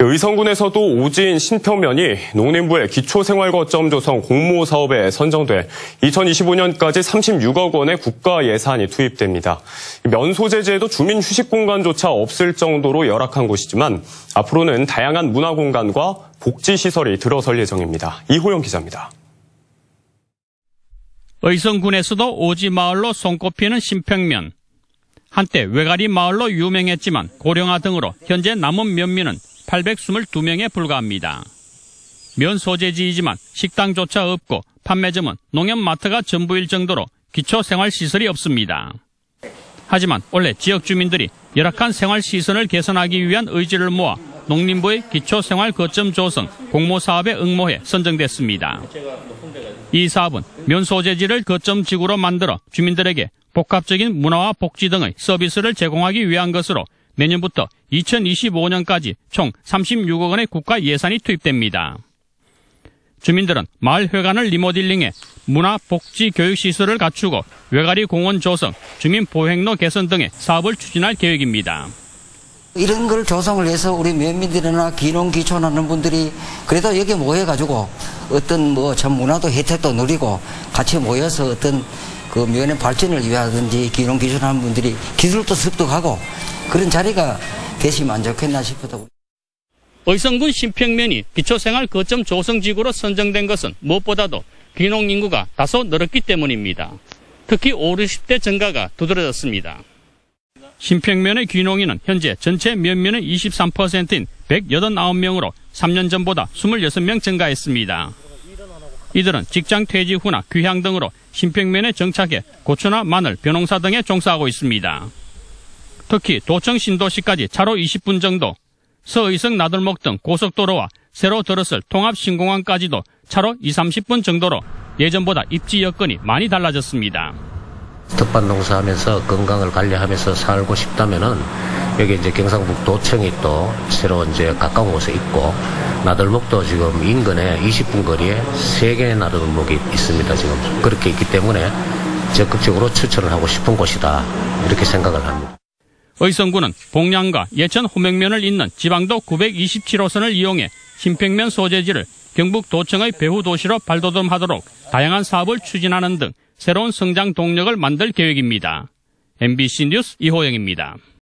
의성군에서도 오진 신평면이 농림부의 기초생활거점 조성 공모 사업에 선정돼 2025년까지 36억 원의 국가 예산이 투입됩니다. 면 소재 지에도 주민 휴식 공간조차 없을 정도로 열악한 곳이지만 앞으로는 다양한 문화 공간과 복지 시설이 들어설 예정입니다. 이호영 기자입니다. 의성군에서도 오지 마을로 손꼽히는 신평면. 한때 외가리 마을로 유명했지만 고령화 등으로 현재 남은 면민은 822명에 불과합니다. 면 소재지이지만 식당조차 없고 판매점은 농협마트가 전부일 정도로 기초생활시설이 없습니다. 하지만 원래 지역 주민들이 열악한 생활시설을 개선하기 위한 의지를 모아 농림부의 기초생활 거점 조성 공모사업에 응모해 선정됐습니다. 이 사업은 면 소재지를 거점 지구로 만들어 주민들에게 복합적인 문화와 복지 등의 서비스를 제공하기 위한 것으로 내년부터 2025년까지 총 36억 원의 국가 예산이 투입됩니다. 주민들은 마을 회관을 리모델링해 문화, 복지, 교육 시설을 갖추고 외가리 공원 조성, 주민 보행로 개선 등의 사업을 추진할 계획입니다. 이런 걸 조성을 해서 우리 면민들이나 기농 기촌하는 분들이 그래도 여기 모여가지고 어떤 뭐전 문화도 혜택도 누리고 같이 모여서 어떤 그 면의 발전을 위하든지 기농 기촌하는 분들이 기술도 습득하고 그런 자리가 되시면 안 좋겠나 싶어도. 의성군 신평면이 기초생활 거점 조성지구로 선정된 것은 무엇보다도 귀농 인구가 다소 늘었기 때문입니다. 특히 5, 60대 증가가 두드러졌습니다. 신평면의 귀농인은 현재 전체 면면의 23%인 189명으로 3년 전보다 26명 증가했습니다. 이들은 직장 퇴직 후나 귀향 등으로 신평면에 정착해 고추나 마늘, 벼농사 등에 종사하고 있습니다. 특히 도청 신도시까지 차로 20분 정도, 서의성 나들목 등 고속도로와 새로 들었을 통합신공항까지도 차로 2, 30분 정도로 예전보다 입지 여건이 많이 달라졌습니다. 텃밭 농사하면서 건강을 관리하면서 살고 싶다면은 여기 이제 경상북 도청이 또 새로 이제 가까운 곳에 있고 나들목도 지금 인근에 20분 거리에 3개의 나들목이 있습니다. 지금 그렇게 있기 때문에 적극적으로 추천을 하고 싶은 곳이다 이렇게 생각을 합니다. 의성군은 봉양과 예천 호명면을 잇는 지방도 927호선을 이용해 신평면 소재지를 경북 도청의 배후 도시로 발돋움하도록 다양한 사업을 추진하는 등 새로운 성장 동력을 만들 계획입니다. MBC 뉴스 이호영입니다.